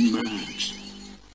in marriage.